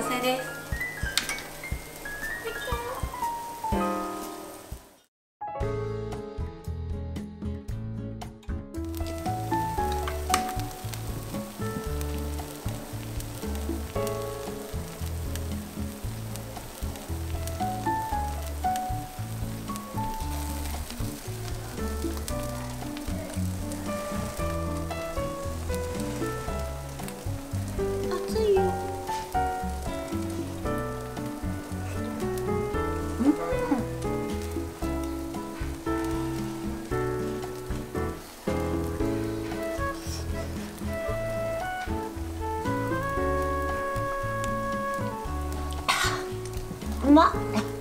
完成です。こん。